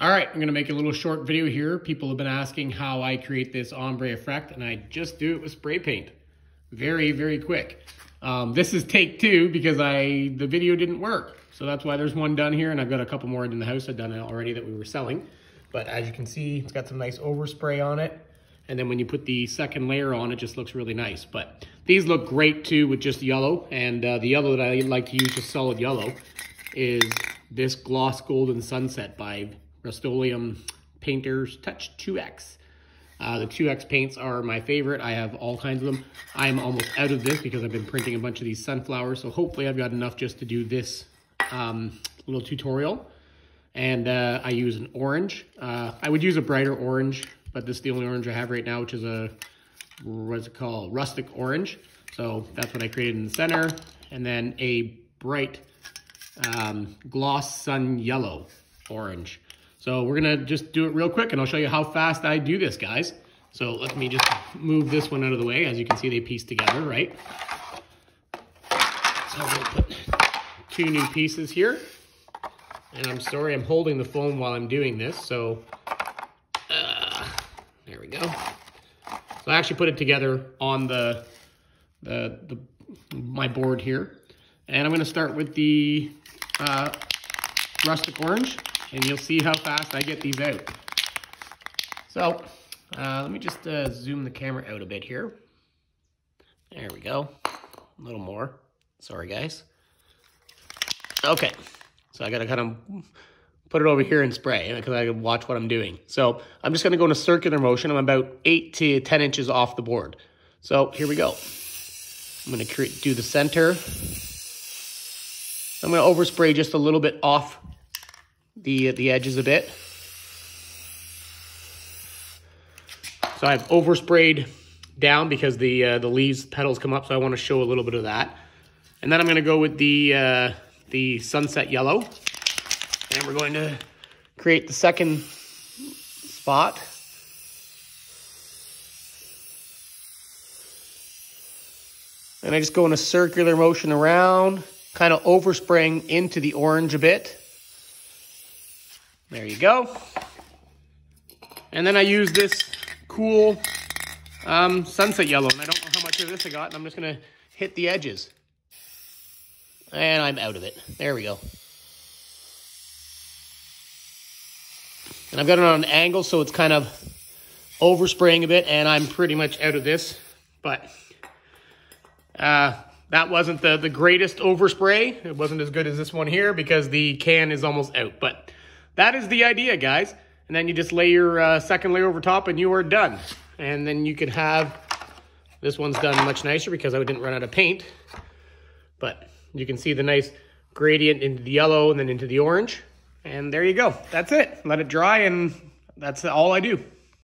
All right, I'm gonna make a little short video here. People have been asking how I create this ombre effect and I just do it with spray paint. Very, very quick. Um, this is take two because I the video didn't work. So that's why there's one done here and I've got a couple more in the house I've done already that we were selling. But as you can see, it's got some nice overspray on it. And then when you put the second layer on, it just looks really nice. But these look great too with just yellow. And uh, the yellow that I like to use, just solid yellow, is this Gloss Golden Sunset by Rust-Oleum Painters Touch 2X. Uh, the 2X paints are my favorite. I have all kinds of them. I am almost out of this because I've been printing a bunch of these sunflowers. So hopefully I've got enough just to do this um, little tutorial. And uh, I use an orange. Uh, I would use a brighter orange, but this is the only orange I have right now, which is a, what's it called? Rustic orange. So that's what I created in the center. And then a bright um, gloss sun yellow orange. So we're gonna just do it real quick and I'll show you how fast I do this, guys. So let me just move this one out of the way. As you can see, they piece together, right? So we'll put two new pieces here. And I'm sorry, I'm holding the phone while I'm doing this. So uh, there we go. So I actually put it together on the, the, the my board here. And I'm gonna start with the uh, rustic orange and you'll see how fast I get these out. So uh, let me just uh, zoom the camera out a bit here. There we go. A little more. Sorry, guys. Okay. So I got to kind of put it over here and spray because I can watch what I'm doing. So I'm just going to go in a circular motion. I'm about 8 to 10 inches off the board. So here we go. I'm going to do the center. I'm going to overspray just a little bit off the, the edges a bit. So I've oversprayed down because the uh, the leaves petals come up, so I want to show a little bit of that. And then I'm going to go with the uh, the sunset yellow, and we're going to create the second spot. And I just go in a circular motion around, kind of overspraying into the orange a bit. There you go. And then I use this cool um, sunset yellow. And I don't know how much of this I got. And I'm just going to hit the edges. And I'm out of it. There we go. And I've got it on an angle, so it's kind of overspraying a bit. And I'm pretty much out of this. But uh, that wasn't the, the greatest overspray. It wasn't as good as this one here because the can is almost out. But that is the idea, guys. And then you just lay your uh, second layer over top and you are done. And then you can have, this one's done much nicer because I didn't run out of paint. But you can see the nice gradient into the yellow and then into the orange. And there you go. That's it. Let it dry and that's all I do.